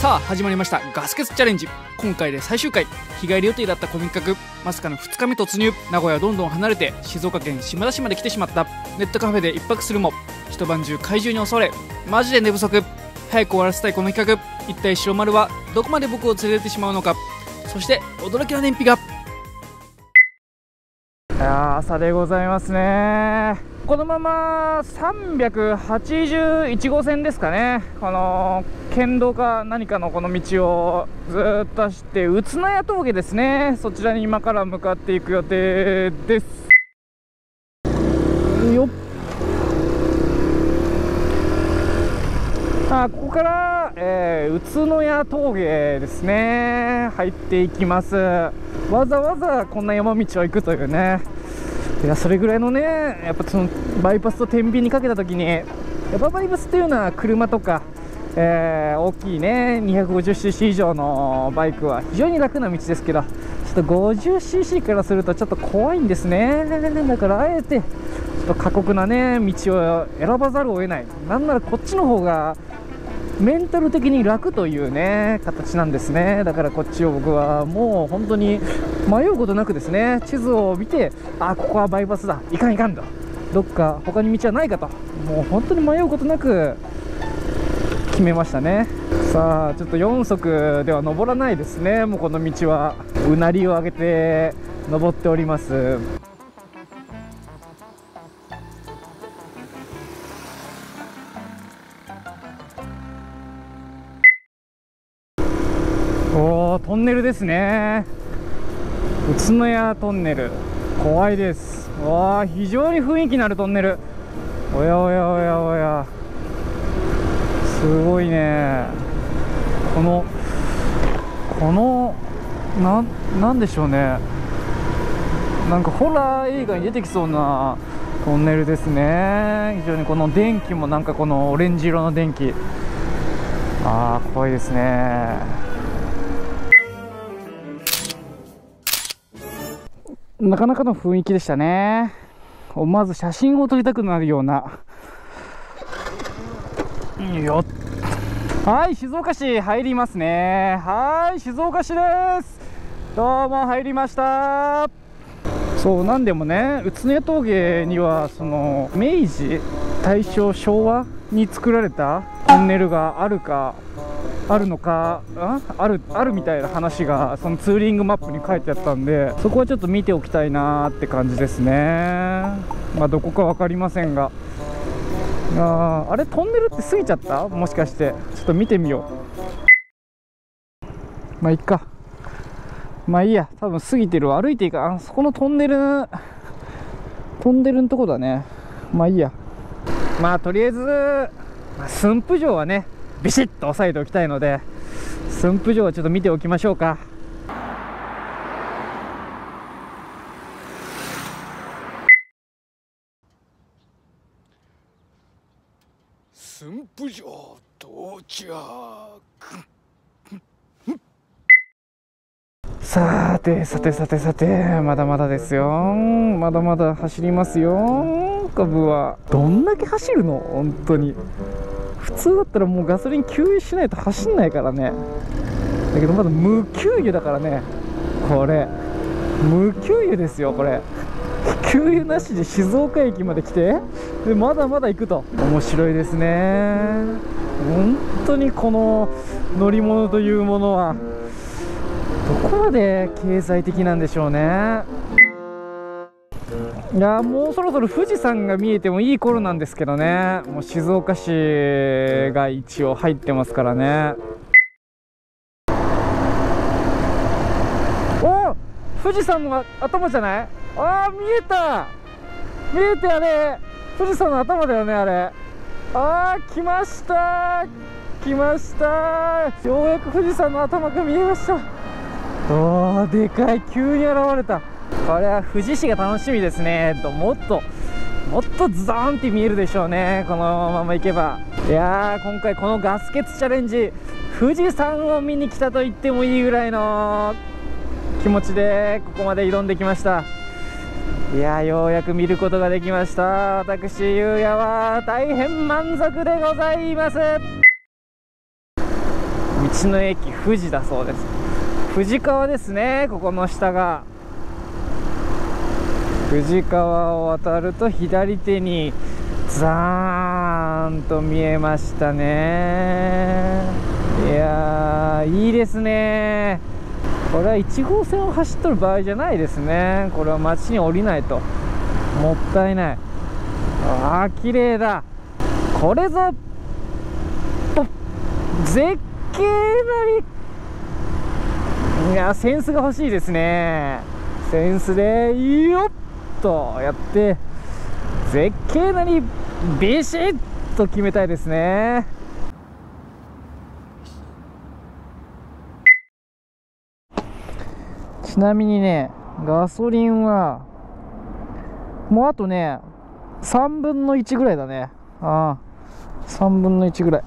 さあ始まりました。ガス欠チャレンジ。今回で最終回。日帰り予定だった古民家まさかの2日目突入。名古屋どんどん離れて静岡県島田市まで来てしまった。ネットカフェで1泊するも。一晩中怪獣に襲われマジで寝不足。早く終わらせたいこの企画一体白丸はどこまで僕を連れてしまうのか。そして驚きの燃費が。朝でございますね。このまま381号線ですかね、この県道か何かのこの道をずっと走って、宇都宮峠ですね、そちらに今から向かっていく予定です。よっあここから、宇都宮峠ですね。入っていきます。わざわざこんな山道を行くというね。いやそれぐらいのねやっぱそのバイパスと天秤にかけた時にやっぱバイパスっていうのは車とか、えー、大きいね 250cc 以上のバイクは非常に楽な道ですけどちょっと 50cc からするとちょっと怖いんですね。だからあえてちょっと過酷なね道を選ばざるを得ない。なんならこっちの方がメンタル的に楽というね形なんですね。だからこっちを僕はもう本当に迷うことなくですね地図を見てあここはバイパスだいかんいかんとどっか他に道はないかともう本当に迷うことなく決めましたね。さあちょっと4足では登らないですね。もうこの道はうなりを上げて登っております。トンネルですね。宇都宮トンネル。怖いです。わあ非常に雰囲気のあるトンネル。おやおやおやおや。すごいね。このこのななんでしょうね。なんかホラー映画に出てきそうなトンネルですね。非常にこの電気もなんかこのオレンジ色の電気。ああ怖いですね。なかなかの雰囲気でしたね。思わず写真を撮りたくなるような。よはい、静岡市入りますね。はい、静岡市です。どうも入りました。そう、なんでもね、宇都宮峠には、その、明治、大正、昭和に作られたトンネルがあるかあるのかあ？るあるみたいな話がそのツーリングマップに書いてあったんでそこはちょっと見ておきたいなーって感じですね。まあどこか分かりませんが。ああれトンネルって過ぎちゃった？もしかして。ちょっと見てみよう。まあいっか。まあいいや。多分過ぎてるわ。歩いていいかあそこのトンネルトンネルのとこだね。まあいいや。まあとりあえず、駿府城はねビシッと押さえておきたいので駿府城をちょっと見ておきましょうか。駿府城到着。さてさてさてさてまだまだですよ。まだまだ走りますよ。株は。どんだけ走るの？本当に。通だったらもうガソリン給油しないと走んないからね。だけどまだ無給油だからね。これ。無給油ですよこれ。給油なしで静岡駅まで来て。でまだまだ行くと。面白いですね。本当にこの乗り物というものは。どこまで経済的なんでしょうね。いやもうそろそろ富士山が見えてもいい頃なんですけどね。もう静岡市が一応入ってますからね。お富士山の頭じゃない？ああ見えた。見えたあれ富士山の頭だよねあれ。ああ来ました。来ました。ようやく富士山の頭が見えました。おーでかい。急に現れた。これは富士市が楽しみですね。ともっともっとズドーンって見えるでしょうね。このまま行けば。いやー今回このガス欠チャレンジ富士山を見に来たと言ってもいいぐらいの気持ちでここまで挑んできました。いやようやく見ることができました。私ゆうやは大変満足でございます。見の駅富士だそうです。富士川ですねここの下が。富士川を渡ると左手にザーンと見えましたね。いやーいいですね。これは1号線を走っとる場合じゃないですね。これは街に降りないと。もったいない。ああ綺麗だ。これぞ絶景なり。いやセンスが欲しいですね。センスでよっとやって絶景なりビシッと決めたいですね。ちなみにねガソリンはもうあとね3分の1ぐらいだね。ああ3分の1ぐら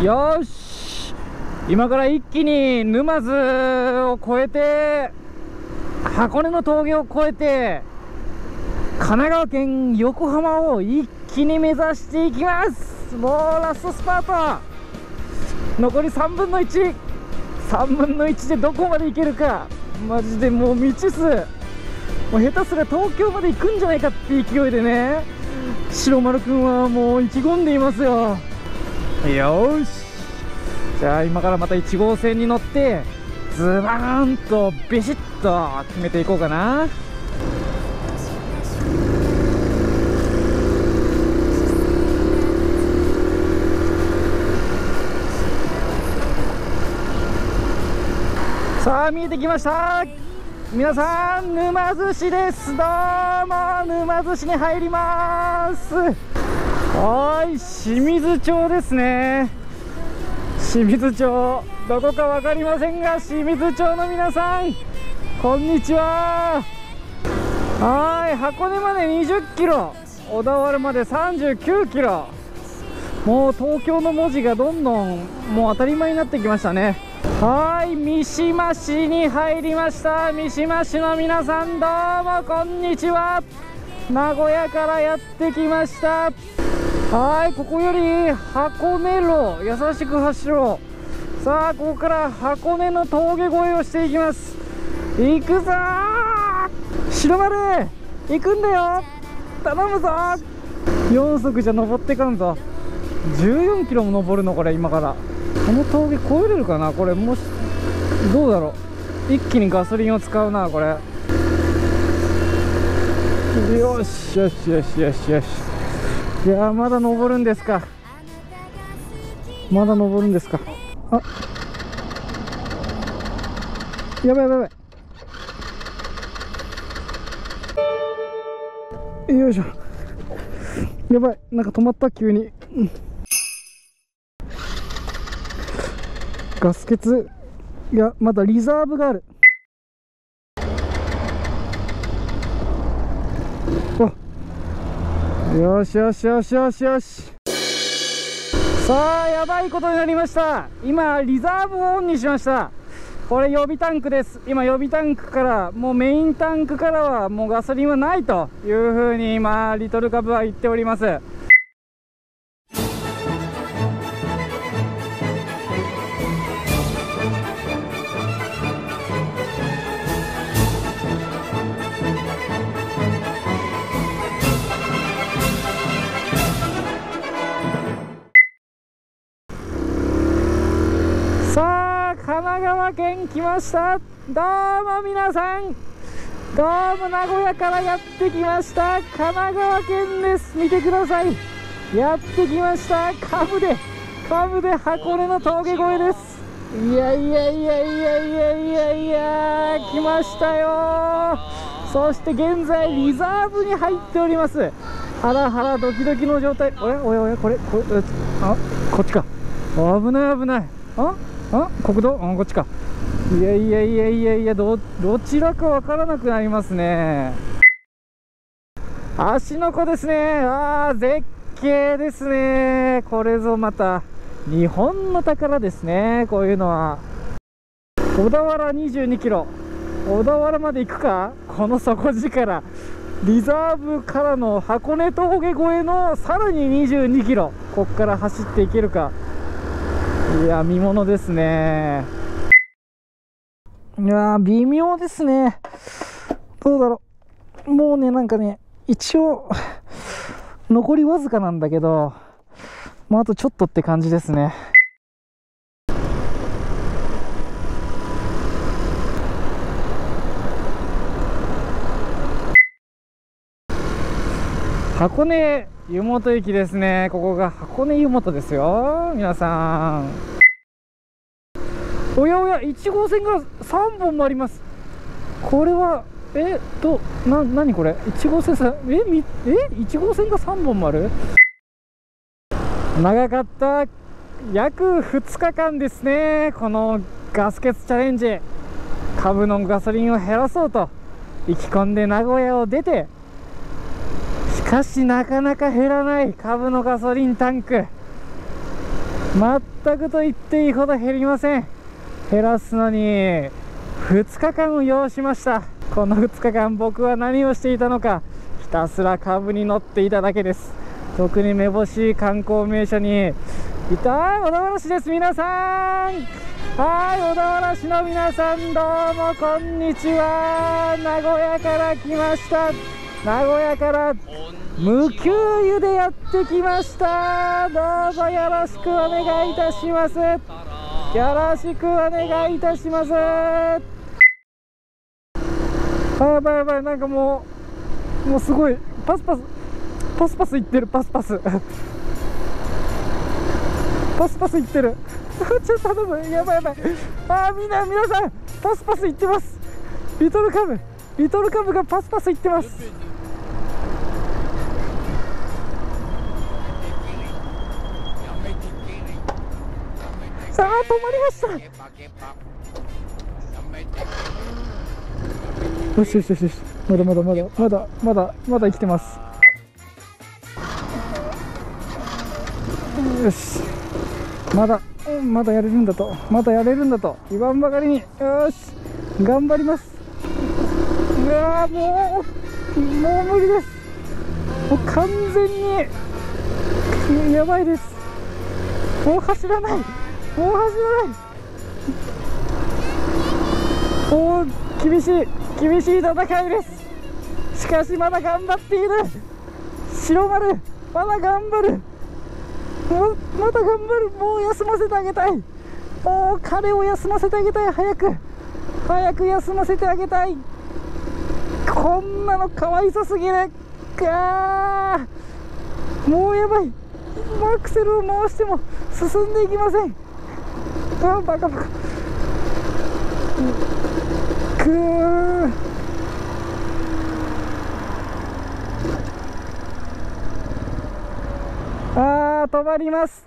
い。よし。今から一気に沼津を越えて箱根の峠を越えて神奈川県横浜を一気に目指していきます。もうラストスパート。残り3分の13分の1でどこまで行けるか。マジでもう未知数。もう下手すら東京まで行くんじゃないかっていう勢いでね。白丸くんはもう意気込んでいますよ。よし。じゃあ今からまた1号線に乗ってズバーンとビシッと決めていこうかな。さあ見えてきました。皆さん沼津市です。どうも沼津市に入ります。はい清水町ですね。清水町どこか分かりませんが清水町の皆さんこんにちは。はい箱根まで20キロ小田原まで39キロ。もう東京の文字がどんどんもう当たり前になってきましたね。はい三島市に入りました。三島市の皆さんどうもこんにちは。名古屋からやってきました。はいここより箱根路優しく走ろう。さあここから箱根の峠越えをしていきます。行くぞ白丸行くんだよ。頼むぞ4速じゃ登ってかんぞ。14キロも登るのこれ今から。この峠越えれるかな？これもしどうだろう。一気にガソリンを使うなこれ。よしよしよしよしよし。いやまだ登るんですか。まだ登るんですか。あ。やばいやばいやばい。よいしょ。やばい。なんか止まった急に、うんガス欠いやまだリザーブがある。よしよしよしよしよし。さあやばいことになりました。今リザーブをオンにしました。これ予備タンクです。今予備タンクからもうメインタンクからはもうガソリンはないというふうに今リトルカブは言っております。来ました。どうも皆さん。どうも名古屋からやってきました。神奈川県です。見てください。やってきました。カブでカブで箱根の峠越えです。いやいやいやいやいやいやいや来ましたよ。そして現在リザーブに入っております。ハラハラドキドキの状態。おやおやおやこれこれあこっちか。危ない危ない。ああ国道？あこっちか。いやいやいやいやいやどどちらかわからなくなりますね。芦ノ湖ですね。あー絶景ですね。これぞまた日本の宝ですね。こういうのは。小田原22キロ。小田原まで行くか？この底力。リザーブからの箱根峠越えのさらに22キロ。こっから走っていけるか。いや見ものですね。いや微妙ですね。どうだろう。もうねなんかね一応残りわずかなんだけどもうあとちょっとって感じですね。箱根湯本駅ですね。ここが箱根湯本ですよ。皆さん。おやおや1号線が3本もあります。これはえっとな何これ？1号線さえみえ1号線が3本もある？長かった。約2日間ですね。このガス欠チャレンジ。株のガソリンを減らそうと。意気込んで名古屋を出て。しかしなかなか減らない。株のガソリンタンク。全くと言っていいほど減りません。減らすのに2日間を要しました。この2日間僕は何をしていたのかひたすら株に乗っていただけです。特にめぼしい観光名所にいた小田原市です皆さん。はい小田原市の皆さんどうもこんにちは。名古屋から来ました。名古屋から無給油でやってきました。どうぞよろしくお願いいたします。よろしくお願いいたします。あやばいやばいなんかもうもうすごいパスパスパスパスいってるパスパス。パスパスいってる。ちょっと頼むやばいやばい。あーみんな皆さんパスパスいってます。リトルカブリトルカブがパスパスいってます。止まりました。よしよしよしよし。まだまだまだ。まだまだまだ生きてます。よし。まだうんまだやれるんだと。まだやれるんだと。言わんばかりに。よし。頑張ります。うわーもうもう無理です。もう完全にやばいです。もう走らない。もう走らない。おー厳しい厳しい戦いです。しかしまだ頑張っている。白丸まだ頑張る。また頑張る。もう休ませてあげたい。もう彼を休ませてあげたい。早く。早く休ませてあげたい。こんなのかわいそすぎる。かーもうやばい。アクセルを回しても進んでいきません。あバカバカくーあー止まります。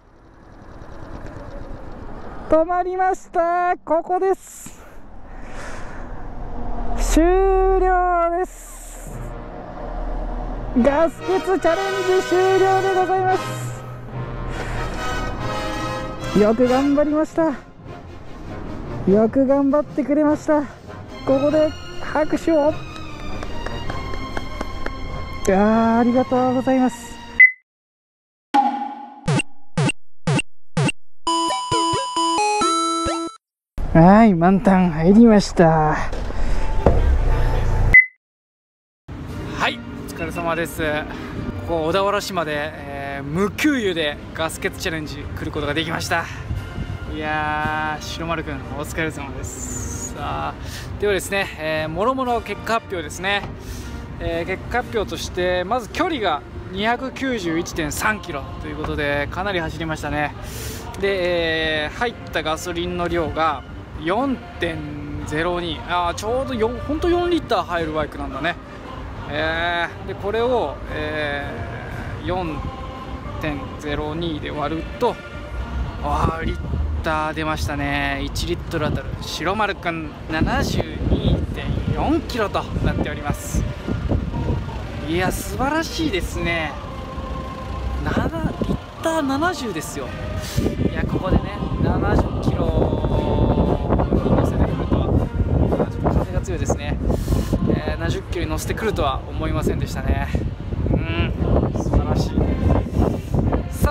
止まりました。ここです。終了です。ガス欠チャレンジ終了でございます。よく頑張りました。よく頑張ってくれました。ここで拍手を。いやーありがとうございます。はい満タン入りました。はいお疲れ様です。ここ小田原市まで、えー無給油でガス欠チャレンジ来ることができました。いやー白丸くんお疲れ様です。さあではですね、えー、もろもろ結果発表ですね、えー結果発表としてまず距離が291.3キロということでかなり走りましたね。で、えー入ったガソリンの量が4.02あちょうど4本当4リッター入るバイクなんだね、えーでこれを、えー4.02で割るとあーリッター出ましたね。1リットル当たる白丸くん72.4キロとなっております。いや素晴らしいですね。7リッター70ですよ。いやここでね70キロに乗せてくるとは風が強いですね、えー70キロに乗せてくるとは思いませんでしたね。うん素晴らしい。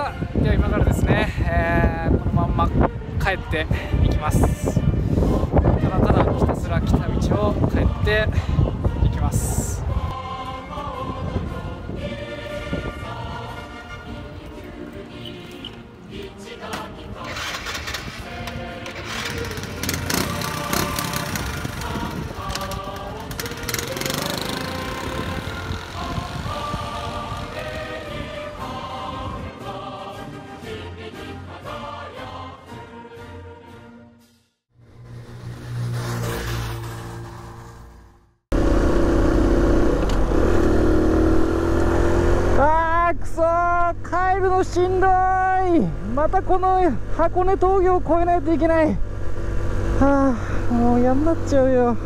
さあでは今からですね、えーこのまんま帰っていきます。ただただひたすら来た道を帰っていきます。たこの箱根峠を越えないといけない。はあもう嫌になっちゃうよ。